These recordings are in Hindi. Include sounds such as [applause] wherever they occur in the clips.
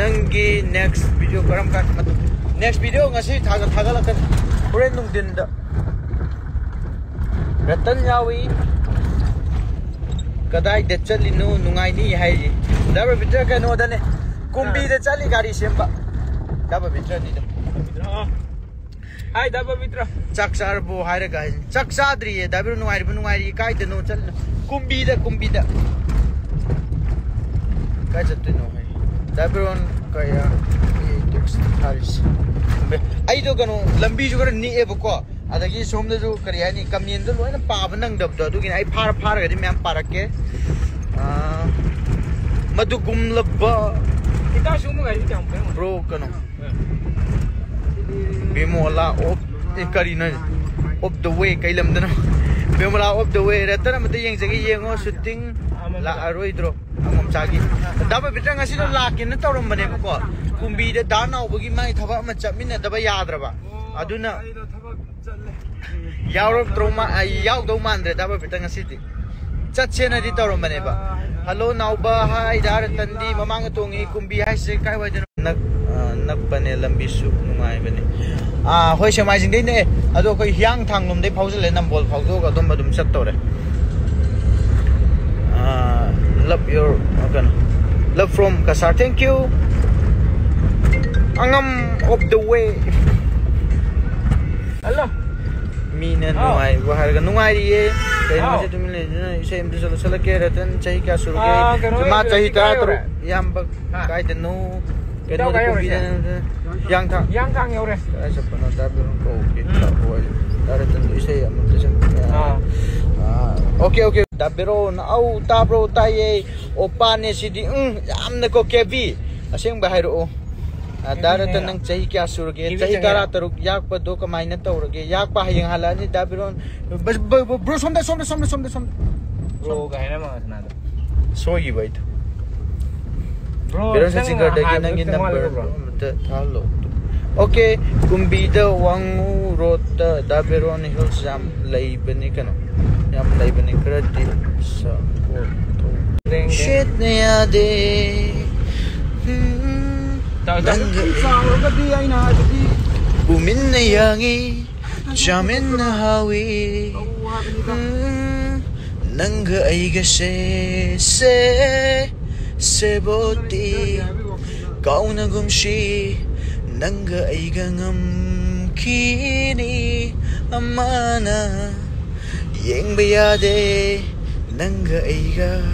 ꯅꯪꯒꯤ ꯅꯦꯛꯁ ꯚꯤꯗꯤꯑꯣ ꯀꯔꯝ ꯀꯥꯟ ꯅꯦꯛꯁ ꯚꯤꯗꯤꯑꯣ ꯉꯁꯤ ꯊꯥꯒ ꯊꯥꯒꯠꯂꯛꯀꯅꯤ ꯍꯣꯔꯦꯟ ꯅꯨꯡꯊꯤꯟꯗ ꯔꯇꯟ ꯌꯥꯎꯏ ꯀꯗꯥꯏꯗ ꯆꯠꯂꯤꯅꯣ ꯅꯨꯡꯉꯥꯏꯅꯤ ꯍꯥꯏꯔꯤ ꯗꯥꯕꯔ ꯕꯤꯇ꯭ꯔ ꯀꯩꯅꯣꯗꯅꯦ ꯀꯨꯝꯕꯤꯗ ꯆꯠꯂꯤ ꯒꯥꯔꯤ ꯁꯦꯝꯕ ꯗꯥꯕꯔ ꯕꯤꯇ꯭ꯔꯅꯤꯗ Hai dah Mitra. ꯆꯥꯛ ꯆꯥꯔꯕꯣ ꯍꯥꯏꯔꯒ ꯍꯥꯏ ꯆꯥꯛ ꯆꯥꯗ꯭ꯔꯤꯌꯦ ꯗꯥꯕꯤꯔ ꯅꯨꯡꯉꯥꯏꯔꯤꯕ ꯅꯨꯡꯉꯥꯏꯔꯤ ꯀꯥꯏꯗꯅꯣ ꯆꯠꯂꯤꯅꯣ ꯀꯨꯝꯕꯤꯗ ꯀꯨꯝꯕꯤꯗ ꯀꯥꯏ ꯆꯠꯇꯣꯏꯅꯣ Dabron kaya text haris. Ai do kanu lambi jo kanu ni e bukwa. Adagi somde jo kariya ni kamien do loina pavanang dab do. Dukin ai par par gadi mam parakke. Madu gumlabba. Kita shumu gadi kya mpe. Bro kanu. Bimola op karina op the way kailam dana. Bimola op the way. Ratana mati yang segi yang shooting la aroi dro. Amo ꯑꯉꯝꯆꯥꯒꯤ dub ꯕꯤꯇ꯭ꯔ ꯉꯁꯤꯗꯣ ꯂꯥꯛꯀꯦꯅ ꯇꯧꯔꯝꯕꯅꯦꯕꯀꯣ ꯀꯨꯝꯕꯤꯗ ꯗꯥ ꯅꯥꯎꯕꯒꯤ ꯃꯥꯒꯤ ꯊꯕꯛ ꯑꯃ ꯆꯠꯃꯤꯟꯅꯗꯕ ꯌꯥꯗ꯭ꯔꯕ ꯑꯗꯨꯅ ꯌꯥꯎꯔꯛꯇ꯭ꯔꯣ ꯃꯥ ꯑꯩ ꯌꯥꯎꯗꯧ ꯃꯥꯟꯗ꯭ꯔꯦ ꯗꯥꯕ ꯕꯤꯇ꯭ꯔ ꯉꯁꯤꯗꯤ ꯆꯠꯁꯦꯅꯗꯤ ꯇꯧꯔꯝꯕꯅꯦꯕ ꯍꯜꯂꯣ ꯅꯥꯎꯕ ꯍꯥꯏ ꯗꯥ ꯔꯇꯟꯗꯤ ꯃꯃꯥꯡꯗ ꯇꯣꯡꯉꯤ ꯀꯨꯝꯕꯤ ꯍꯥꯏꯁꯦ ꯀꯥꯏꯋꯥꯏꯗꯅꯣ ꯅꯛ ꯑꯥ, ꯅꯛꯄꯅꯦ ꯂꯝꯕꯤꯁꯨ ꯅꯨꯡꯉꯥꯏꯕꯅꯦ ꯑꯥ ꯍꯣꯏ ꯁꯦꯛꯃꯥꯏꯖꯤꯡꯗꯩ ꯅꯛꯑꯦ ꯑꯗꯣ ꯑꯩꯈꯣꯏ ꯍꯤꯌꯥꯡꯊꯥꯡ ꯂꯣꯝꯗꯩ ꯐꯥꯎꯖꯜꯂꯦ ꯅꯝꯕꯣꯜ ꯐꯥꯎꯗꯣꯛꯑꯒ ꯑꯗꯨꯝ ꯑꯗꯨꯝ ꯆꯠꯇꯧꯔꯦ love your okay, love from Kasar. Thank you. Angam of the way. Allah Meena नुआई वहार का नुआई ये कहीं मुझे तुम ले ना इसे इम्तु चलो चलो के रतन चाहिए क्या शुरू के माँ चाहिए तो तो yang kang, yang kang nhau đấy ai sắp nó đã biết nó cầu daberon au tabro taye opa ne sidi um yamna ko kebi aseng bahai ro dara ta nang chahi kya surge chahi tara taruk yak pa do kamaina tawrge yak pa hayang hala ni daberon bas bro somda somda somda somda somda bro gaina ma sana sogi bait bro bro sa singa de nang in number thalo okay कुंबीद वांगू रोड द दाबेरोन हिल्स जाम लाइबने कनो up live ng credit sa Shit niya di Bumin na yangi Jamin na hawi Nangga ay gase Se Seboti Kau na gumshi Nangga ay gangam Kini Amana Amana Iyang ng gaiga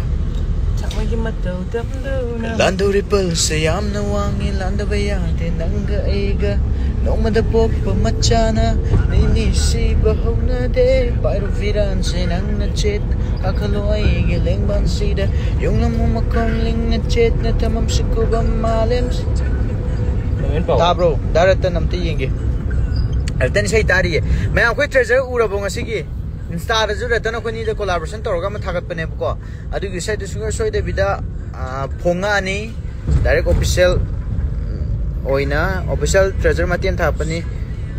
Maging matutap luna Lando ripple sa yam na wangin Lando bayate ng gaiga Nung madapok pamatsana Ninisi bahaw na de Pero firanse ng nachit Akalo ay giling bansida Yung namumakomling nachit Na tamam sa kubang malim Ta bro, daratan nam tiyingi Altan sa itari eh Mayang ko treasure ura po sĩ sige ꯏꯟꯁꯇꯥꯗꯁꯨ Ratan ꯑꯩꯈꯣꯏꯅꯤꯗ collaboration ꯇꯧꯔꯒ ꯑꯃ ꯊꯥꯒꯠꯄꯅꯦꯕꯀꯣ ꯑꯗꯨꯒꯤ ꯏꯁꯩꯗꯨ ꯁꯨꯡꯁꯣꯏ ꯁꯣꯏꯗꯕꯤꯗ ꯑꯥ, ꯐꯣꯡꯉꯛꯑꯅꯤ ꯗꯥꯏꯔꯦꯛ ꯑꯣꯐꯤꯁꯤꯌꯦꯜ ꯑꯣꯏꯅ ꯑꯣꯐꯤꯁꯤꯌꯦꯜ ꯇ꯭ꯔꯦꯖꯔ ꯃꯇꯦꯟ ꯊꯥꯛꯄꯅꯤ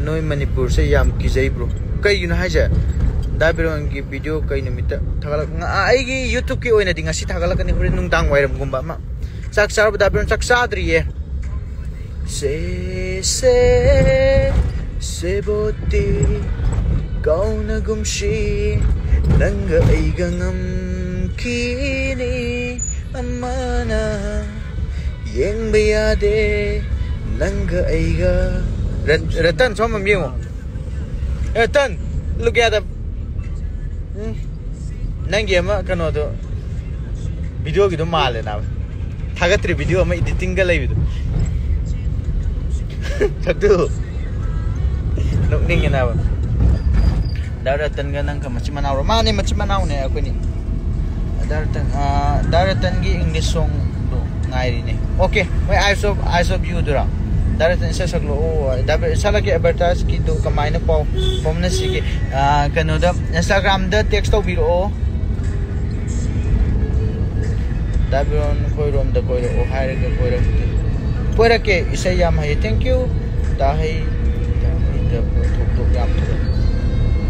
ꯅꯣꯏ ꯃꯅꯤꯄꯨꯔꯁꯦ ꯌꯥꯝ ꯀꯤꯖꯩꯕ꯭ꯔꯣ ꯀꯩꯒꯤꯅꯣ ꯍꯥꯏꯁꯦ ꯗꯥꯕꯤꯔꯣꯟꯒꯤ ꯚꯤꯗꯤꯑꯣ ꯀꯩ ꯅꯨꯃꯤꯠꯇ ꯊꯥꯒꯠꯂꯛ ꯉ- ꯑꯥ, ꯑꯩꯒꯤ ꯌꯨꯇꯨꯕꯀꯤ ꯑꯣꯏꯅꯗꯤ ꯉꯁꯤ ꯊꯥꯒꯠꯂꯛꯀꯅꯤ ꯍꯣꯔꯦꯟ ꯅꯨꯡꯗꯥꯡ ꯋꯥꯏꯔꯝꯒꯨꯝꯕ ꯑꯃ ꯆꯥꯛ ꯆꯥꯔꯕ ꯗꯥꯕꯤꯔꯣꯟ ꯆꯥꯛ ꯆꯥꯗ꯭ꯔꯤꯌꯦ Se se seboti Ikaw eh, hmm? na gumsi Nang ay gangam Kini Ama na Yang bayade Nang ay ga Retan sama mambil Retan, Ratan, look at the Nang ya ma kano to Video gitu mahal ya nama Tagatri video ama editing galai tuh, [laughs] Satu Nuk ning ya daratan ga nan ka machi manaw ma ne machi manaw ne ako ni. Daratan uh, daratan gi english song do ngairi ne okay wai eyes of eyes of you dura. Daratan isa saglo o oh, dabe isa lagi advertise ki do kamai na paw pom na sige. Ah, Kanu da? Instagram da text to biro oh. dabe on koi rom da koi ro o haire ga koi ro ke isa yam hai thank you. Dahai.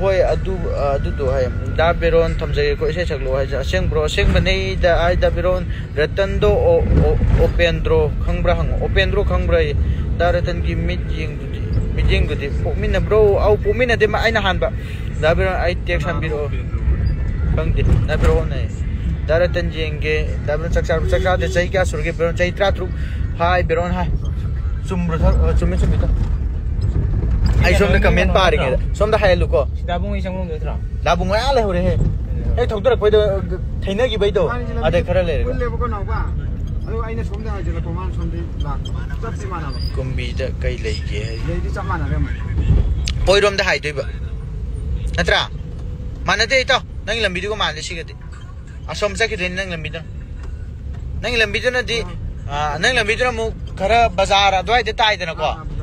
ꯍꯣꯏ ꯑꯗꯨ ꯑꯗꯨꯗꯣ ꯍꯥꯏ ꯗꯥ ꯕꯦꯔꯣꯟ ꯊꯝꯖꯒꯦꯀꯣ ꯏꯁꯩ ꯁꯛꯂꯛꯑꯣ ꯍꯥꯏꯁꯦ ꯑꯁꯦꯡꯕ꯭ꯔꯣ ꯑꯁꯦꯡꯕꯅꯦ ꯗ ꯑꯥꯏ ꯗꯥ ꯕꯦꯔꯣꯟ ꯔꯇꯟꯗꯣ ꯑꯣꯄꯦꯟꯗ꯭ꯔꯣ ꯈꯪꯕ꯭ꯔꯥ ꯍꯪꯉꯣ ꯑꯣꯄꯦꯟꯗ꯭ꯔꯣ ꯈꯪꯕ꯭ꯔꯥ ꯗꯥ ꯔꯇꯟꯒꯤ ꯃꯤꯠ ꯌꯦꯡꯗꯨꯗꯤ ꯃꯤꯠ ꯌꯦꯡꯗꯨꯗꯤ ꯄꯣꯛꯃꯤꯟꯅꯕ꯭ꯔꯣ ꯑꯧ ꯄꯣꯛꯃꯤꯟꯅꯗꯦ ꯑꯩꯅ ꯍꯥꯟꯕ ꯗꯥ ꯕꯦꯔꯣꯟ ꯑꯩ ꯇꯦꯛꯁ ꯍꯟꯕꯤꯔꯛꯑꯣ ꯈꯪꯗꯦ ꯗꯥ ꯕꯦꯔꯣꯟ ꯗꯥ ꯔꯇꯟ ꯌꯦꯡꯒꯦ ꯗꯥ ꯕꯦꯔꯣꯟ ꯆꯥꯛ ꯆꯥꯔꯕ ꯆꯥꯛ ꯆꯥꯗꯦ ꯆꯍꯤ ꯀꯌꯥ ꯁꯨꯔꯒꯦ ꯕꯦꯔꯣꯟ ꯆꯍꯤ ꯇꯔꯥ ꯇꯔꯨꯛ ꯍꯥꯏ ꯕꯦꯔꯣꯟ ꯍꯥꯏ ꯆꯨꯝꯕ꯭ꯔꯣ ꯆꯨꯝꯃꯦ ꯆꯨꯝꯃꯦ ꯑꯩ ꯁꯣꯝꯗ ꯀꯃꯦꯟ ꯄꯥꯔꯤꯉꯩꯗ ꯁꯣꯝꯗ ꯍꯥꯏꯍꯜꯂꯨꯀꯣ ꯁꯤꯗꯥꯕꯨꯡ ꯑꯩ ꯆꯪꯐꯝ ꯅꯠꯇ꯭ꯔꯣ ꯂꯥꯕꯨꯡ ꯃꯌꯥ ꯂꯩꯍꯧꯔꯦꯍꯦ ꯍꯦꯛ ꯊꯧꯗꯔꯛꯄꯩꯗꯣ ꯊꯩꯅꯈꯤꯕꯩꯗꯣ ꯑꯗꯩ ꯈꯔ ꯂꯩꯔꯒ ꯄꯨꯜꯂꯦꯕꯀꯣ ꯅꯥꯎꯕ ꯑꯗꯨ ꯑꯩꯅ ꯁꯣꯝꯗ ꯍꯥꯏꯖꯤꯜꯂꯛꯄ ꯃꯥꯅ ꯁꯣꯝꯗꯩ ꯂꯥꯛꯄ ꯆꯞꯇꯤ ꯃꯥꯟꯅꯕ ꯀꯨꯝꯕꯤꯗ ꯀꯩ ꯂꯩꯒꯦ ꯍꯥꯏ ꯂꯩꯗꯤ ꯆꯞ ꯃꯥꯟꯅꯔꯦ ꯑꯃꯨꯛ ꯑꯣꯏꯔꯣꯝꯗ ꯍꯥꯏꯗꯣꯏꯕ ꯅꯠꯇ꯭ꯔꯥ ꯃꯥꯟꯅꯗꯦ ꯏꯇꯥꯎ ꯅꯪꯒꯤ ꯂꯝꯕꯤꯗꯨꯒ ꯃꯥꯟꯅꯗꯦ ꯁꯤꯒꯗꯤ ꯑꯁꯣꯝ ꯆꯠꯈꯤꯗꯣꯏꯅꯤ ꯅꯪ ꯂꯝꯕꯤꯗꯨꯅ ꯅꯪꯒꯤ ꯂꯝꯕꯤꯗꯨꯅꯗꯤ ꯅꯪ ꯂꯝꯕꯤꯗꯨꯅ ꯑꯃꯨꯛ ꯈꯔ ꯕꯖꯥꯔ ꯑꯗꯨꯋꯥꯏꯗ ꯇꯥꯏꯗꯅꯀോ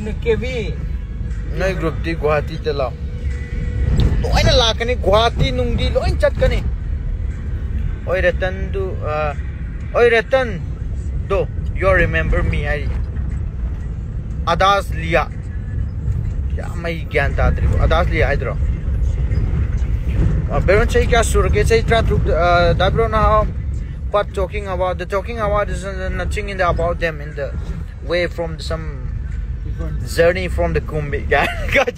नई ग्रुप दी गुवाहाटी चला लोना तो लाकने गुवाहाटी नुंगी लोन चटकने ओय रतन दु ओय रतन दो यू रिमेंबर मी आई अदास लिया। क्या मैं ज्ञान ताद्री अदास लिया इधर बेरन चाहिए क्या? सुरके चाहिए इतना दु दाब्रो ना? हो but talking about the talking about is nothing in the about them in the way from some Journey from the Kumbi. Ga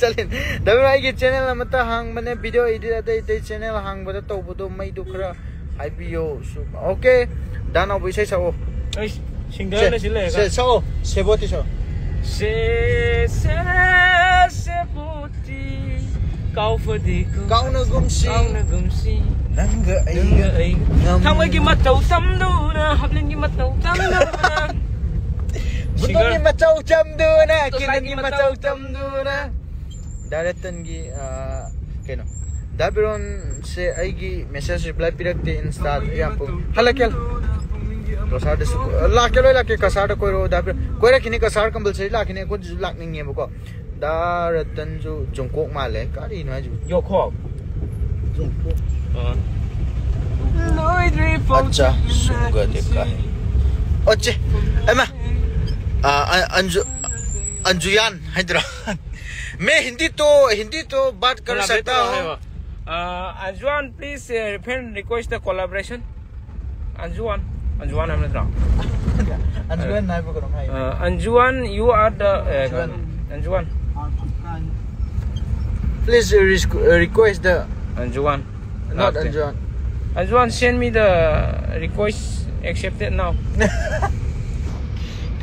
chalin Dabi mai gi channel amata hang mane video edit ate ate channel hang bada to bodo mai du khra hai bio su okay dan au bisai sao? Ei single le sile ga sao? Seboti sao? Se se seboti kau phadi kau na gumsi. Kau na gumsi. Nang ga ai. Ga ai. Thang mai gi mat tau tam du na hab len gi mat tau tam du na. Betul kini lagi ni macau macau jam jam tu na. Daratan gi keno. Dabiron se ay gi message reply pirak te insta ya po. Halakel. Ke kasar de koiro dabir. Koira kini kasar kambal se la kini ko lak ning nge ko. Daratan ju jongkok male kari no ju. Yokok Loi dri phong अच्छा सुगा देखा है ओचे एमा अंजु अंजुयान हैदराबाद मैं हिंदी तो हिंदी तो बात कर सकता हूँ Uh, Anjuan, please uh, friend request the collaboration. Anjuan, Anjuan, I'm not wrong. अंजुयान नाइ पकड़ो भाई Uh, Anjuan, you are the uh, Anjuan. Anjuan. please uh, request the Anjuan. not Okay. अंजुयान Anjuan, send me the request accepted now. [laughs]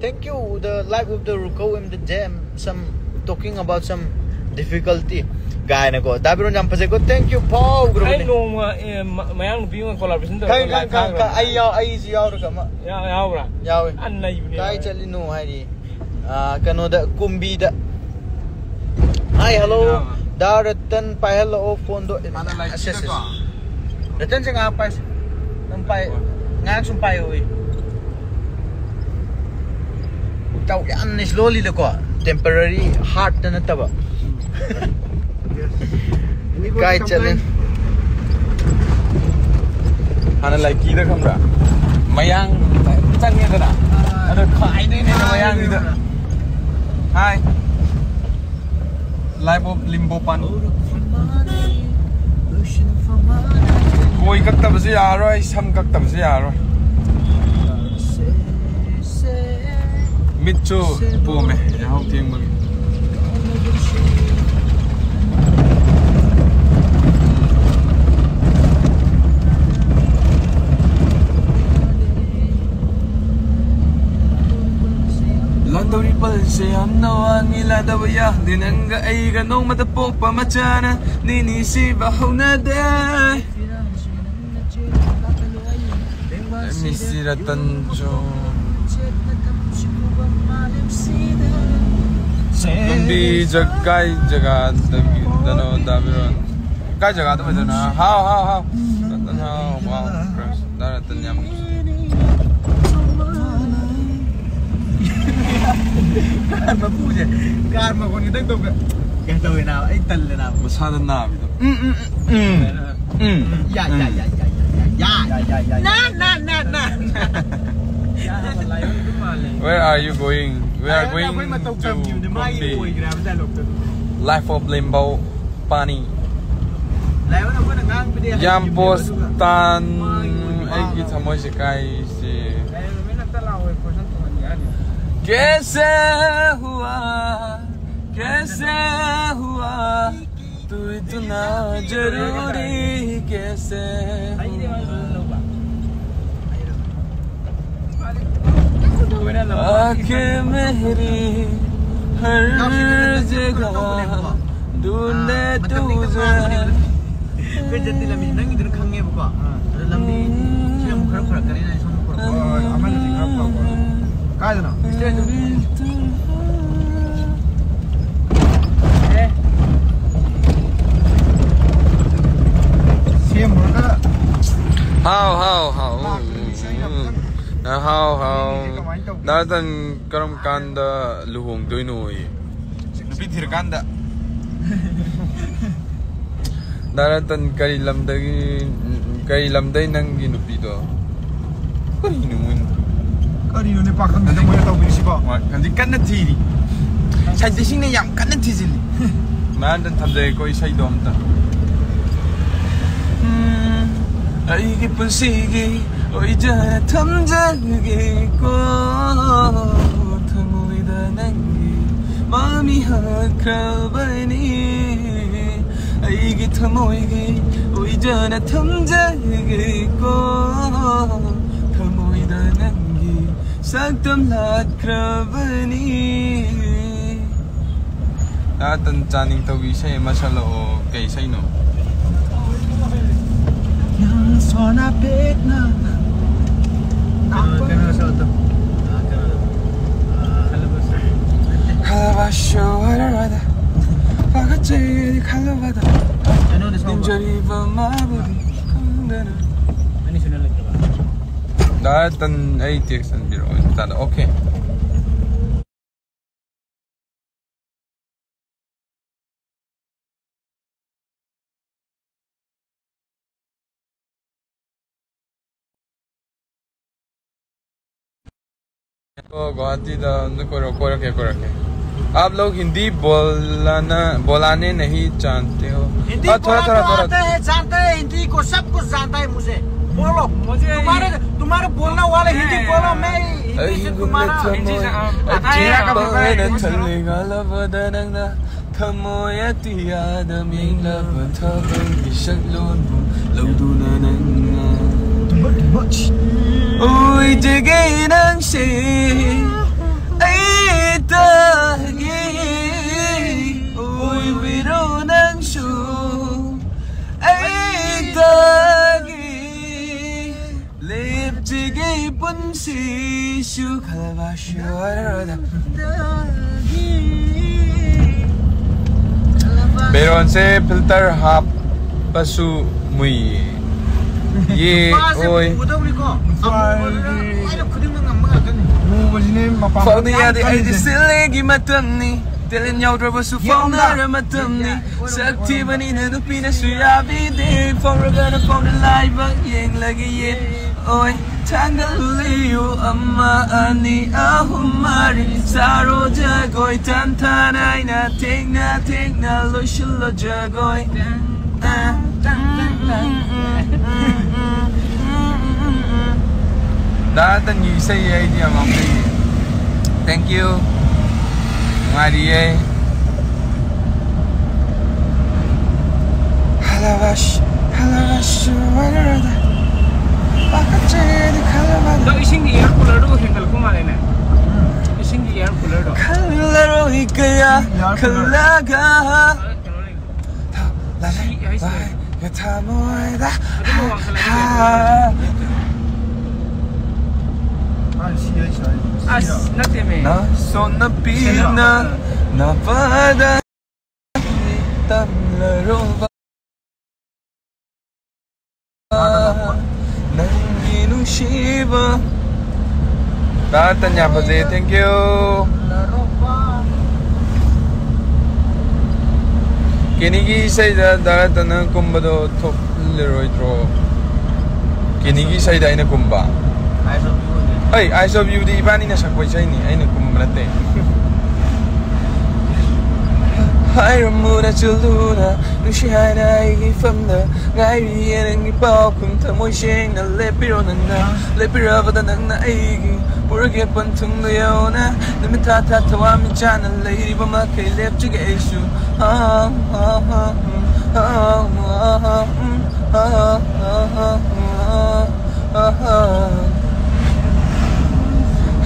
thank you. The life of the ruko in the jam some talking about some difficulty. Gaya na ko. Tapi ron jam pasay thank you Paul. Gro ay no mayang biyo ng collaboration ka ka ka ay yaw ay si yaw ka ma. Yaw yaw ra yaw. An na yun kay chali no hay di. Ah, Kano da kumbi da. Hi hello. Da ratan pa hello phone do. Assess ratan sa nga pa ng pa oi. tau yamne slowly da ko temporary heart da na taba kai challenge hana like ki da khamra mayang chang ne da na ada khai dai ne mayang ni hi live of limbo pan koi kak tab se ya roi sam kak tab se ya roi 米椒泡面，然后点个。难道你不是安娜？你难道不一样？你能够爱一个农民的爸爸吗？真的，你你是把湖南的。米色的灯笼。जो लंबी जगह जगह दनो दाबिरोन काय जगह तो बजना how how how Ratan how wow crush दा रतन याम कार मपूजे कार मकोन कितक तो क्या तो ना एक तल लेना मसादा ना बिदो mm mm mm या या या या या या या ना ना ना ना Where are you going? We are going to Gombe. Life of Limbo Pani. Yam postan aigi thamoi se kai se कैसे हुआ कैसे हुआ तू इतना जरूरी कैसे हुआ? आंखें मेरी हर जगह ढूंढे तुझे 그 저때 람이 낭이 들은 강해 보고 그 람이 지금 그렇게 그렇게 그러네 손 어, 그렇고 아마도 지금 갖고 와봐. 가야 되나? 시험 뭐가? How how how Na how how Datan karam kanda ꯅꯥꯗꯟ ꯀꯔꯝ ꯀꯥꯟꯗ ꯂꯨꯍꯣꯡꯗꯣꯏꯅꯣ ꯅꯨꯄꯤ ꯊꯤꯔꯀꯥꯟꯗ ꯅꯥꯔꯇꯟ kari lamdagi kari lamdai nanggi nupi do. Kari numun kari nune pakang kada moya tau bini siba kandi kanna tiri sai de sing ne yam kanna tizili man dan thamde koi sai dom ta. Hmm, Ai gi punsi gi 의자에 탐자기 있고 탐물이다 난기 마음이 허크라바니 이기 탐모이기 의자에 탐자기 있고 탐물이다 난기 싹담 낫크라바니 Atan caning tau isa Yang sona pet na 가봐쇼하려하다 바깥에 갈러 받아 님절이 밤마부리 건드는 나 일단 ATX는 빌어 일단 오케이. तो गुवाहाटी दा कोरो कोरो के कोरो आप लोग हिंदी बोलना बोलाने नहीं जानते हो। हिंदी हाँ, थोड़ा थोड़ा बोलना तो थोड़ा है जानता है हिंदी को सब कुछ जानता है मुझे। बोलो। मुझे तुम्हारे तुम्हारे बोलने वाले हिंदी बोलो मैं हिंदी से तुम्हारा हिंदी से, 우이지게 당신 이따기 우이. ye oi Phao ni ya thì anh thì sẽ lên ghi mặt tuần ni Tên lên nhau rồi vào sự phong đã ra mặt tuần ni Sắc thi mà ni nên upi na suy ra bi đi Phong ra gần phong đến lại vắng yên là ghi yên Ôi Tangaliu ama ani ahumari Saro jagoy tantanay na ting na ting na lo shilo jagoy 나한테는 유세 아이디야 멍청이 Thank you 마리에 할라바시 할라바시 와라라다 바깥쪽에도 칼라바다 너 이신기 이런 콜라로 행글 그만해네 이신기 이런 콜라로 칼라로 이거야 콜라가 나를 나를 다 모아다 하하 As nothing man. Naso na pina napada tam larova. Nanginu Shiva. Tatanya Pati, thank you. Kinigi sayda daratana kumbado top Leroy kumba. Hey, ISOBUD pani nasakway sa ini. Ay, nagkumbrate. Hayran mo na sa luna Nung siya na ikifam na Ngayon ang ipaw Kung tamoy siya na lepiro na na Lepiro ka na nang naigi Purge pantong layo na Namin tatatawa min siya na Lady ba makailip siya ka isu Ha ha ha ha ha ha ha ha ha ha ha ha ha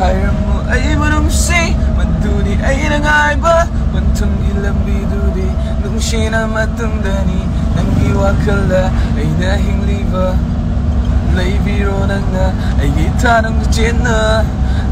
하얀 무아이만 없이 만두니 아이랑 아이바 원통 일람 비두리 농시나 맞던다니 남기와 클라 아이나 힝리바 레이비로 난나 아이기 타는 거 찐나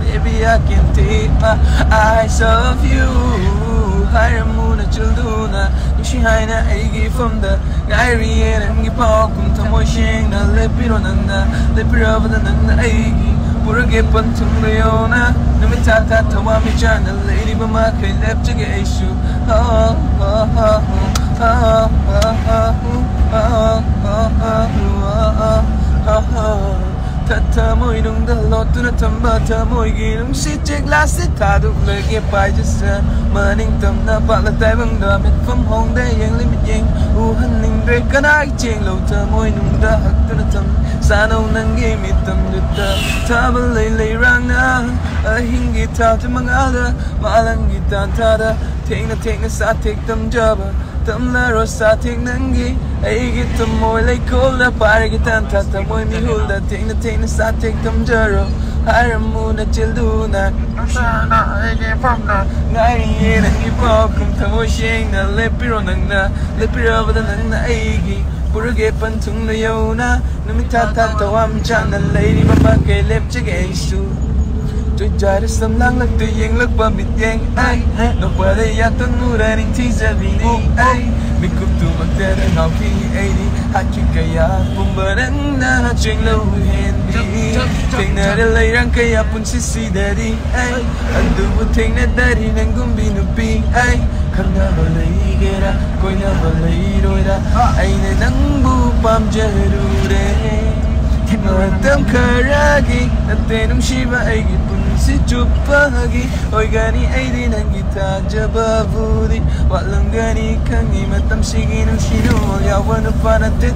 baby I can take my eyes off you. Higher moon childuna nushi haina aigi from the diary and ngi pa kum tamoshing na lepiro nanda lepiro nanda aigi 모르게 번쩍으로 요나 눈이 따뜻한 와미 잔을 내리 범하게 냅적의 이슈 Oh, oh, oh, oh, oh, oh, oh, oh, oh, oh tathamoy nung da na tamba thamoy gi nung si chek ge pai ju sa ma ning tam na pa la tai bang da mit phom hong na tam sa no nang tam du ta ta ba le le rang na a hing gi ta tu tam jaba ꯃꯇꯝꯗ ꯁꯥꯊꯦꯡ ꯅꯪꯒꯤ ꯑꯩꯒꯤ ꯊꯝꯃꯣꯏ ꯂꯩꯀꯣꯜꯗ ꯄꯥꯏꯔꯒꯤ ꯇꯟꯊꯥ ꯊꯝꯃꯣꯏ ꯃꯤꯍꯨꯜꯗ ꯊꯦꯡꯅ ꯊꯦꯡꯅ ꯁꯥꯊꯦꯡ ꯇꯝꯖꯔꯣ ꯍꯥꯏꯔꯝꯃꯨꯅ ꯆꯤꯜꯗꯨꯅ ꯅꯨꯡꯁꯥꯅ ꯑꯩꯒꯤ ꯐꯝꯅ ꯉꯥꯏꯔꯤꯌꯦ ꯅꯪꯒꯤ ꯄꯥꯎꯈꯨꯝ ꯊꯃꯣꯏ ꯁꯦꯡꯅ ꯂꯦꯞꯄꯤꯔꯣ ꯅꯪꯅ ꯂꯦꯞꯄꯤꯔꯕꯗ ꯅꯪꯅ ꯑꯩꯒꯤ ꯄꯨꯔꯒꯦ ꯄꯟꯊꯨꯡꯅ ꯌꯧꯅ ꯅꯨꯃꯤꯠ ꯊꯥ ꯊꯥ ꯇꯋꯥꯝ ꯆꯥꯅ ꯂꯩꯔꯤꯕ ꯃꯈꯩ ꯂꯦꯞꯆꯒꯦ ꯑꯩꯁꯨ Trời sầm lăng lắc tự nhiên lắc qua biệt giang. Ai Nó qua đây ya tân ngu ra nên thi ra vì đi ai? Mình cũng tù mặc tên anh học khi ai đi Hát khi cây ya bùng bờ đánh na hát trên lâu hẹn đi. Thành nở đã lấy răng cây ya bùng xí xí đã đi. Ai? Anh đủ bút thành nét đã đi nên cũng bị nụ bi ai? Khăn nở vào lấy ghê ra, coi nở vào lấy đôi ra. Anh này nắng bu bám chơi đủ đêm Nawantam karagi Atte num shiva aigi punsi chupahagi Oi gani aidi nangi tajababudi Walang gani kangi matam shigi num shinu Yawanu panate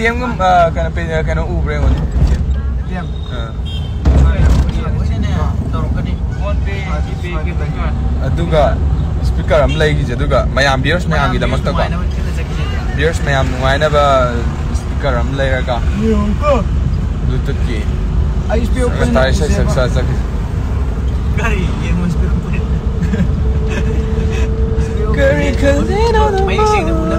TM kan uh, kena kena, kena U brand on. TM. Ha. Aduga speaker am lagi je aduga mayam beers mayam gida mak tak. Beers mayam nuai na ba speaker am lagi raga. Bluetooth ki. Ai speaker pun. Stai stai stai stai stai. Kari yang speaker pun. Kari kau dah nak.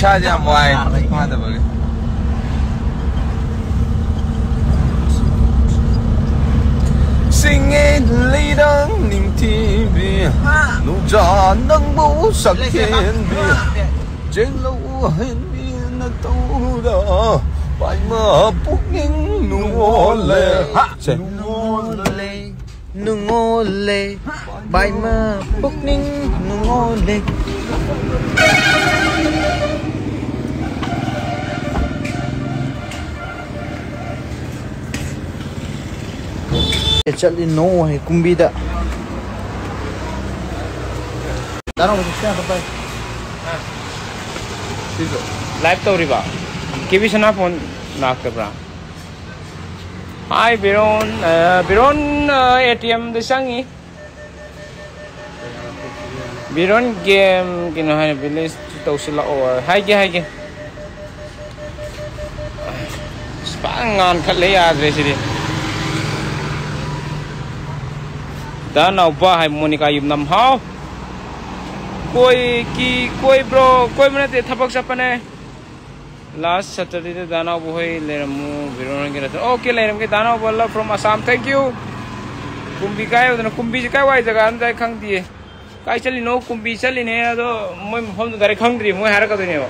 Shahjahan वाय माता बघ Sinh ấy lý đắng niềm thi Nụ già nâng bố sắc thiên bì. Trên lâu hên bì nà tâu đà Bài mơ bốc nín nụ ngô lê. Nụ ngô lê. Nụ ngô lê. Bài mơ bốc nín ngole Echal no hay cumbida. Darum sen papay. Ha. Siz live toriba. Kibisana phone nakabra. Hi Biron, uh, Biron à, uh, ATM de sangi. Biron game kino hai village tawsila or hai ge hai ge spangan khalle yaad re sidi da nau ba hai monica yum nam hao कोई की कोई ब्रो कोई मने ते थपक सपने लास्ट सैटरडे ते दाना बोय लेरमु बिरोन के रत ओके लेरम के दाना बोला फ्रॉम असम थैंक यू कुंबी काय उदन कुंबी काय वाय जगह जाय खंग दिए चली नो कुंबी चली ने अदो मोय मफम दारे खंग द्री मोय हार वा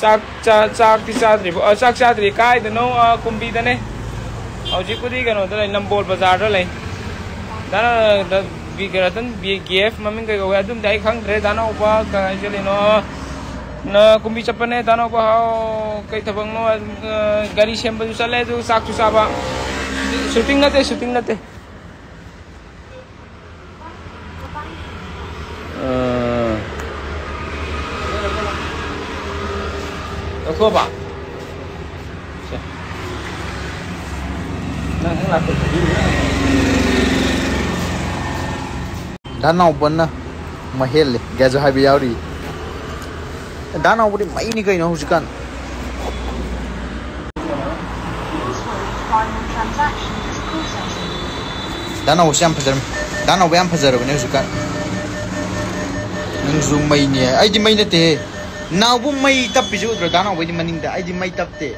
चाक चा चाक ती चाद्री अ चाक चाद्री काय दनो कुंबी दने हौजिकुदी कनो नंबोल बाज़ार दले दाना बी रतन बी गेफ ममिंग कई गवे अदुम दाई खंग रे दाना उपा का चली नो न कुंबी चपने दाना go pak dana ubanna mahel gazo habi yauri. Dana ubani mai ni kai na hujikan dana siapa fajar dana ubayan fajar ne nah, hujikan nang zoom mai ne eh, ai di mai ne te Dro dano bai di maning da ai di mai tap te.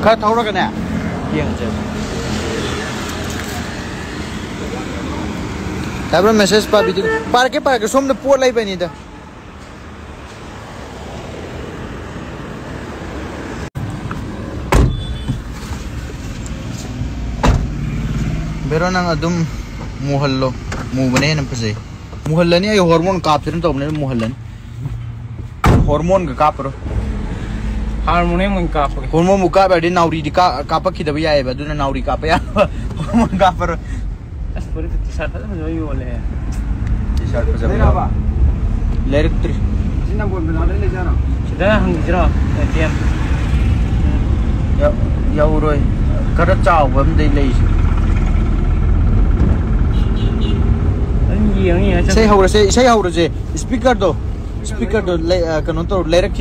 Ka thau ra ka na. Yang je. Tabra मुहल्ला नहीं है मुहल्ला नहीं है हॉर्मोन काप रहे हॉर्मोन का काप हॉर्मोन है काप रहे। हॉर्मोन मुका बैठे नाउरी दिका काप दबी आए बैठे ना नाउरी काप यार। हॉर्मोन काप पर ले जाना सीधा anh gì anh ấy Say hawra say say hawra je speaker do. Speaker do le kanon to lyric